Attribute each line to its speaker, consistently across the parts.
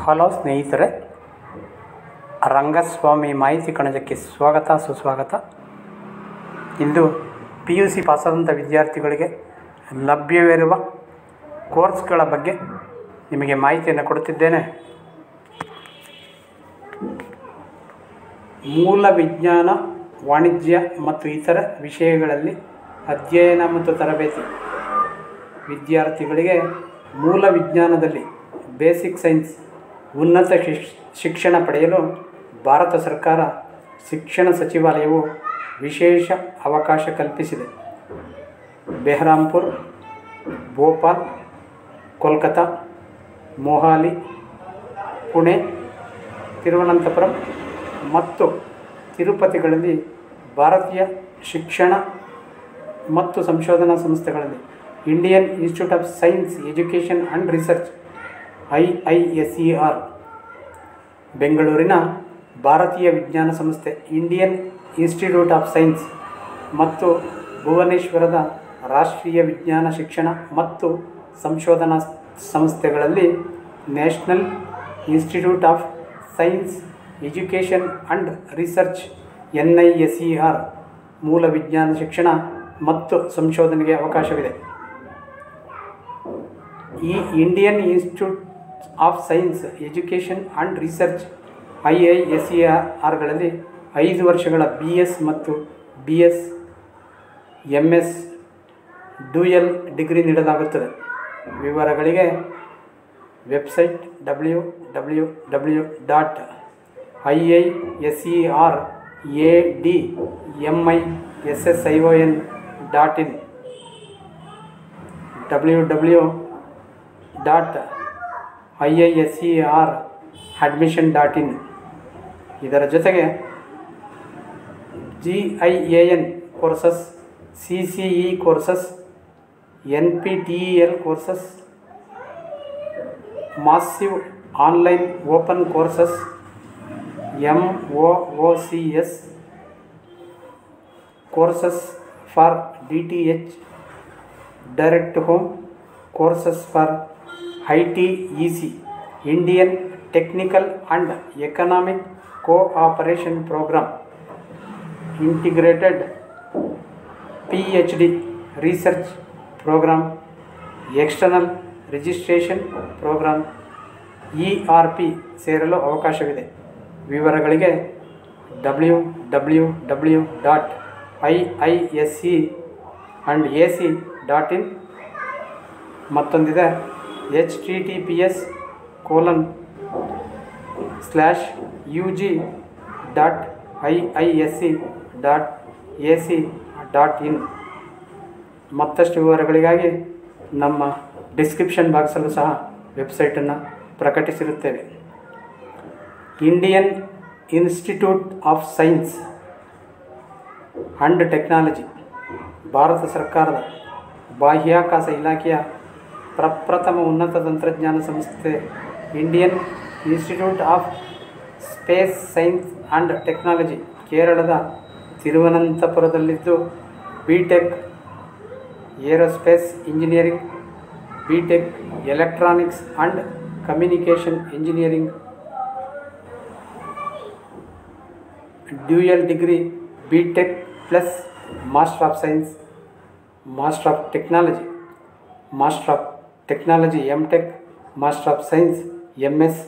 Speaker 1: hello ಸ್ನೇಹಿತರೆ ರಂಗಸ್ವಾಮಿ ಮಾಹಿತಿ ಕಣಜಕ್ಕೆ ಸ್ವಾಗತ ಸುಸ್ವಾಗತ ಇಂದು ಪಿ ಯು ಸಿ ಪಾಸಾದಂಥ ವಿದ್ಯಾರ್ಥಿಗಳಿಗೆ ಲಭ್ಯವಿರುವ ಕೋರ್ಸ್ಗಳ ಬಗ್ಗೆ ನಿಮಗೆ ಮಾಹಿತಿಯನ್ನು ಕೊಡುತ್ತಿದ್ದೇನೆ ಮೂಲ ವಿಜ್ಞಾನ ವಾಣಿಜ್ಯ ಮತ್ತು ಇತರ ವಿಷಯಗಳಲ್ಲಿ ಅಧ್ಯಯನ ಮತ್ತು ತರಬೇತಿ ವಿದ್ಯಾರ್ಥಿಗಳಿಗೆ ಮೂಲ ವಿಜ್ಞಾನದಲ್ಲಿ ಬೇಸಿಕ್ ಸೈನ್ಸ್ ಉನ್ನತ ಶಿಕ್ಷಣ ಪಡೆಯಲು ಭಾರತ ಸರ್ಕಾರ ಶಿಕ್ಷಣ ಸಚಿವಾಲಯವು ವಿಶೇಷ ಅವಕಾಶ ಕಲ್ಪಿಸಿದೆ ಬೆಹರಾಂಪುರ್ ಭೋಪಾಲ್ ಕೋಲ್ಕತಾ ಮೊಹಾಲಿ ಪುಣೆ ತಿರುವನಂತಪುರಂ ಮತ್ತು ತಿರುಪತಿಗಳಲ್ಲಿ ಭಾರತೀಯ ಶಿಕ್ಷಣ ಮತ್ತು ಸಂಶೋಧನಾ ಸಂಸ್ಥೆಗಳಲ್ಲಿ Indian Institute of Science Education and Research I I S E R ಬೆಂಗಳೂರಿನ ಭಾರತೀಯ ವಿಜ್ಞಾನ ಸಂಸ್ಥೆ ಇಂಡಿಯನ್ ಇನ್ಸ್ಟಿಟ್ಯೂಟ್ ಆಫ್ ಸೈನ್ಸ್ ಮತ್ತು ಭುವನೇಶ್ವರದ ರಾಷ್ಟ್ರೀಯ ವಿಜ್ಞಾನ ಶಿಕ್ಷಣ ಮತ್ತು ಸಂಶೋಧನಾ ಸಂಸ್ಥೆಗಳಲ್ಲಿ National Institute of Science Education and Research N I S E R ಮೂಲ ವಿಜ್ಞಾನ ಶಿಕ್ಷಣ ಮತ್ತು ಸಂಶೋಧನೆಗೆ ಅವಕಾಶವಿದೆ ಈ Indian Institute of Science Education and Research I I S E ಆರ್ಗಳಲ್ಲಿ ಐದು ವರ್ಷಗಳ ಬಿ ಎಸ್ ಮತ್ತು B S M S L degree ನೀಡಲಾಗುತ್ತದೆ ವಿವರಗಳಿಗೆ website W W W dot I I S E R A D M I S S I O N dot in W W dot I A S E R admission dot in ಇದರ ಜೊತೆಗೆ G I A N courses C C E courses N P T E L courses massive online open courses M O O C S courses for D T H direct home courses for I T E C Indian Technical and Economic Cooperation Programme integrated P H D research programme external registration programme E R P ಸೇರಲು ಅವಕಾಶವಿದೆ ವಿವರಗಳಿಗೆ W W W dot I I S C and A C dot in ಮತ್ತೊಂದಿದೆ H T T P S colon slash U G dot I I S C dot A C dot in ಮತ್ತಷ್ಟು ವಿವರಗಳಿಗಾಗಿ ನಮ್ಮ description ಬಾಕ್ಸಲ್ಲೂ ಸಹ ವೆಬ್ಸೈಟನ್ನು ಪ್ರಕಟಿಸಿರುತ್ತೇವೆ Indian Institute of Science and Technology Bharat ಸರ್ಕಾರದ ಬಾಹ್ಯಾಕಾಶ ಇಲಾಖೆಯ ಪ್ರಪ್ರಥಮ ಉನ್ನತ ತಂತ್ರಜ್ಞಾನ ಸಂಸ್ಥೆ Indian Institute of Space Science and Technology ಕೇರಳದ ತಿರುವನಂತಪುರದಲ್ಲಿದ್ದು B Tech aerospace engineering B Tech electronics and communication engineering dual degree B Tech plus master of science master of technology master of technology M Tech master of science M S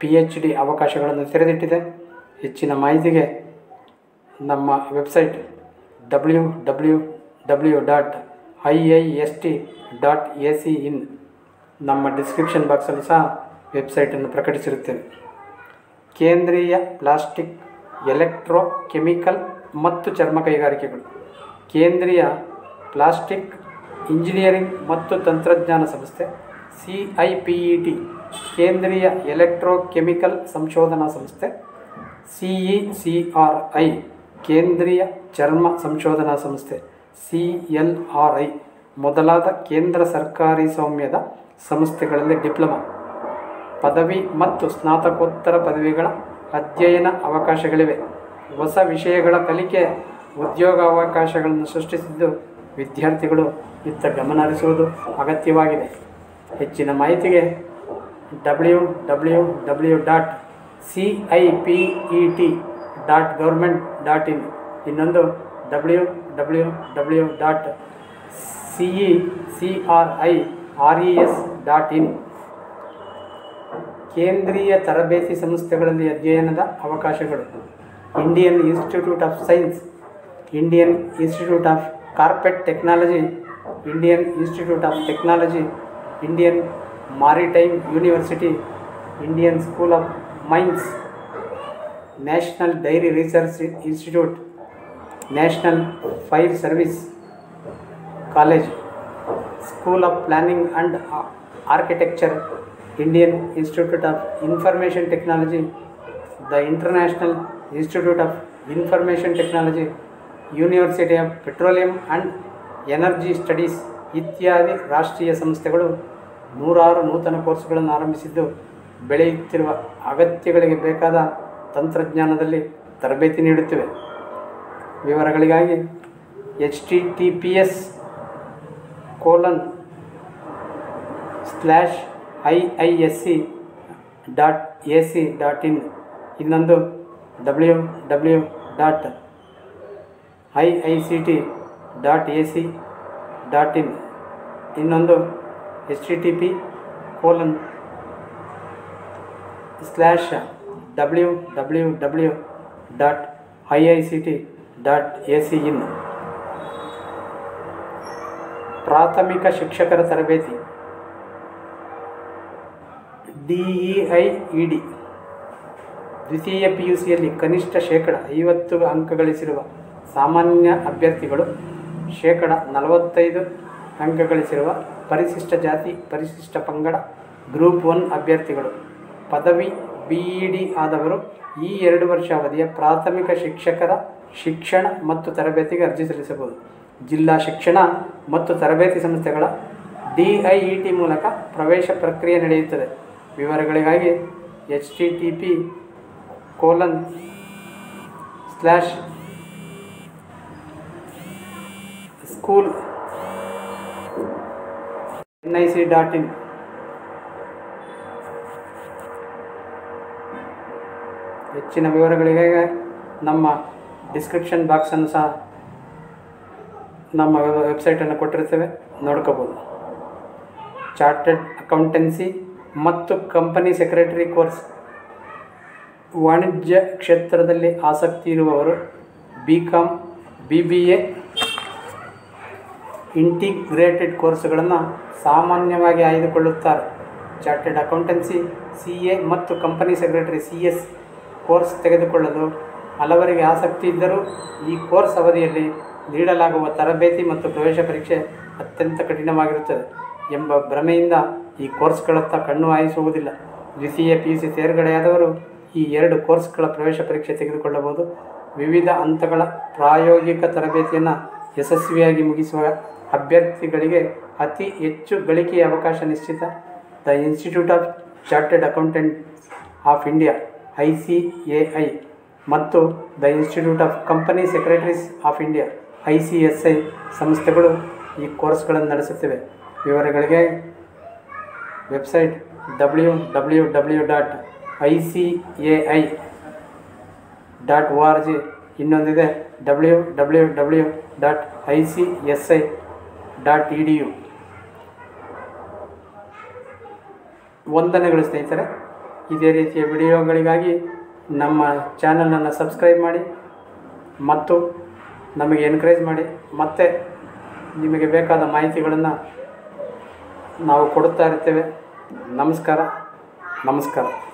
Speaker 1: P H D ಅವಕಾಶಗಳನ್ನು ತೆರೆದಿಟ್ಟಿದೆ ಹೆಚ್ಚಿನ ಮಾಹಿತಿಗೆ ನಮ್ಮ website W W W dot I I S T dot A C in ನಮ್ಮ description ಬಾಕ್ಸಲ್ಲಿ ಸಹ ವೆಬ್ಸೈಟನ್ನು ಪ್ರಕಟಿಸಿರುತ್ತೇನೆ ಕೇಂದ್ರೀಯ plastic electro chemical ಮತ್ತು ಚರ್ಮ ಕೈಗಾರಿಕೆಗಳು ಕೇಂದ್ರೀಯ ಪ್ಲಾಸ್ಟಿಕ್ ಇಂಜಿನಿಯರಿಂಗ್ ಮತ್ತು ತಂತ್ರಜ್ಞಾನ ಸಂಸ್ಥೆ C I P E T ಕೇಂದ್ರೀಯ ಎಲೆಕ್ಟ್ರೋಕೆಮಿಕಲ್ ಸಂಶೋಧನಾ ಸಂಸ್ಥೆ C E C R I ಕೇಂದ್ರೀಯ ಚರ್ಮ ಸಂಶೋಧನಾ ಸಂಸ್ಥೆ ಸಿ ಎಲ್ ಆರ್ ಐ ಮೊದಲಾದ ಕೇಂದ್ರ ಸರ್ಕಾರಿ ಸೌಮ್ಯದ ಸಂಸ್ಥೆಗಳಲ್ಲಿ ಡಿಪ್ಲೊಮಾ ಪದವಿ ಮತ್ತು ಸ್ನಾತಕೋತ್ತರ ಪದವಿಗಳ ಅಧ್ಯಯನ ಅವಕಾಶಗಳಿವೆ ಹೊಸ ವಿಷಯಗಳ ಕಲಿಕೆ ಉದ್ಯೋಗಾವಕಾಶಗಳನ್ನು ಸೃಷ್ಟಿಸಿದ್ದು ವಿದ್ಯಾರ್ಥಿಗಳು ಇತ್ತ ಗಮನ ಹರಿಸುವುದು ಅಗತ್ಯವಾಗಿದೆ ಹೆಚ್ಚಿನ ಮಾಹಿತಿಗೆ W W W dot C I P E T dot government dot in ಇನ್ನೊಂದು W W W dot C E C R I R E S dot in ಕೇಂದ್ರೀಯ ತರಬೇತಿ ಸಂಸ್ಥೆಗಳಲ್ಲಿ ಅಧ್ಯಯನದ ಅವಕಾಶಗಳು Indian Institute of Science Indian Institute of Carpet Technology Indian Institute of Technology, Indian Maritime University, Indian School of Mines, National Dairy Research Institute, National Fire Service College, School of Planning and Architecture, Indian Institute of Information Technology, the International Institute of Information Technology, University of Petroleum and energy studies ಇತ್ಯಾದಿ ರಾಷ್ಟ್ರೀಯ ಸಂಸ್ಥೆಗಳು ನೂರಾರು ನೂತನ ಕೋರ್ಸ್ಗಳನ್ನು ಆರಂಭಿಸಿದ್ದು ಬೆಳೆಯುತ್ತಿರುವ ಅಗತ್ಯಗಳಿಗೆ ಬೇಕಾದ ತಂತ್ರಜ್ಞಾನದಲ್ಲಿ ತರಬೇತಿ ನೀಡುತ್ತಿವೆ ವಿವರಗಳಿಗಾಗಿ H T T P S colon slash I I S C dot A C dot in ಇನ್ನೊಂದು W W dot I I C T dot A C dot in ಇನ್ನೊಂದು H T T P colon slash W W W dot I I C T dot A C in ಪ್ರಾಥಮಿಕ ಶಿಕ್ಷಕರ ತರಬೇತಿ D E I E D ದ್ವಿತೀಯ P U ಸಿಯಲ್ಲಿ ಕನಿಷ್ಠ ಶೇಕಡ ಐವತ್ತು ಅಂಕ ಗಳಿಸಿರುವ ಸಾಮಾನ್ಯ ಅಭ್ಯರ್ಥಿಗಳು ಶೇಕಡ ನಲವತ್ತೈದು ಅಂಕ ಗಳಿಸಿರುವ ಪರಿಶಿಷ್ಟ ಜಾತಿ ಪರಿಶಿಷ್ಟ ಪಂಗಡ ಗ್ರೂಪ್ ಒನ್ ಅಭ್ಯರ್ಥಿಗಳು ಪದವಿ ಬಿ ಇ ಡಿ ಆದವರು ಈ ಎರಡು ವರ್ಷ ಅವಧಿಯ ಪ್ರಾಥಮಿಕ ಶಿಕ್ಷಕರ ಶಿಕ್ಷಣ ಮತ್ತು ತರಬೇತಿಗೆ ಅರ್ಜಿ ಸಲ್ಲಿಸಬಹುದು ಜಿಲ್ಲಾ ಶಿಕ್ಷಣ ಮತ್ತು ತರಬೇತಿ ಸಂಸ್ಥೆಗಳ ಡಿ ಐ ಇ ಟಿ ಮೂಲಕ ಪ್ರವೇಶ ಪ್ರಕ್ರಿಯೆ ನಡೆಯುತ್ತದೆ ವಿವರಗಳಿಗಾಗಿ H T T P colon slash school N I C dot in ಹೆಚ್ಚಿನ ವಿವರಗಳಿಗಾಗಿ ನಮ್ಮ ಡಿಸ್ಕ್ರಿಪ್ಷನ್ ಬಾಕ್ಸನ್ನು ಸಹ ನಮ್ಮ ವೆಬ್ಸೈಟನ್ನು ಕೊಟ್ಟಿರ್ತೇವೆ ನೋಡ್ಕೋಬೋದು ಚಾರ್ಟೆಡ್ ಅಕೌಂಟೆನ್ಸಿ ಮತ್ತು ಕಂಪನಿ ಸೆಕ್ರೆಟರಿ ಕೋರ್ಸ್ ವಾಣಿಜ್ಯ ಕ್ಷೇತ್ರದಲ್ಲಿ ಆಸಕ್ತಿ ಇರುವವರು B Com B B A integrated ಕೋರ್ಸ್ಗಳನ್ನು ಸಾಮಾನ್ಯವಾಗಿ ಆಯ್ದುಕೊಳ್ಳುತ್ತಾರೆ ಚಾರ್ಟೆಡ್ ಅಕೌಂಟೆನ್ಸಿ ಸಿ ಎ ಮತ್ತು company secretary C S course ತೆಗೆದುಕೊಳ್ಳಲು ಹಲವರಿಗೆ ಆಸಕ್ತಿ ಇದ್ದರೂ ಈ ಕೋರ್ಸ್ ಅವಧಿಯಲ್ಲಿ ನೀಡಲಾಗುವ ತರಬೇತಿ ಮತ್ತು ಪ್ರವೇಶ ಪರೀಕ್ಷೆ ಅತ್ಯಂತ ಕಠಿಣವಾಗಿರುತ್ತದೆ ಎಂಬ ಭ್ರಮೆಯಿಂದ ಈ ಕೋರ್ಸ್ಗಳತ್ತ ಕಣ್ಣು ಹಾಯಿಸುವುದಿಲ್ಲ ದ್ವಿತೀಯ ಪಿ ಯು ಸಿ ತೇರ್ಗಡೆಯಾದವರು ಈ ಎರಡು ಕೋರ್ಸ್ಗಳ ಪ್ರವೇಶ ಪರೀಕ್ಷೆ ತೆಗೆದುಕೊಳ್ಳಬಹುದು ವಿವಿಧ ಹಂತಗಳ ಪ್ರಾಯೋಗಿಕ ತರಬೇತಿಯನ್ನು ಯಶಸ್ವಿಯಾಗಿ ಮುಗಿಸುವ ಅಭ್ಯರ್ಥಿಗಳಿಗೆ ಅತಿ ಹೆಚ್ಚು ಗಳಿಕೆಯ ಅವಕಾಶ ನಿಶ್ಚಿತ the Institute of Chartered Accountants of India I C A I ಮತ್ತು the Institute of Company Secretaries of India I C S I ಸಂಸ್ಥೆಗಳು ಈ ಕೋರ್ಸ್ಗಳನ್ನು ನಡೆಸುತ್ತಿವೆ ವಿವರಗಳಿಗೆ website W W W dot I C A I dot O R G ಇನ್ನೊಂದಿದೆ W W W dot I C S I dot E D U ವಂದನೆಗಳು ಸ್ನೇಹಿತರೆ ಇದೇ ರೀತಿಯ ವಿಡಿಯೋಗಳಿಗಾಗಿ ನಮ್ಮ ಚಾನಲನ್ನು ಸಬ್ಸ್ಕ್ರೈಬ್ ಮಾಡಿ ಮತ್ತು ನಮಗೆ ಎನ್ಕರೇಜ್ ಮಾಡಿ ಮತ್ತೆ ನಿಮಗೆ ಬೇಕಾದ ಮಾಹಿತಿಗಳನ್ನು ನಾವು ಕೊಡುತ್ತಾ ಇರ್ತೇವೆ ನಮಸ್ಕಾರ ನಮಸ್ಕಾರ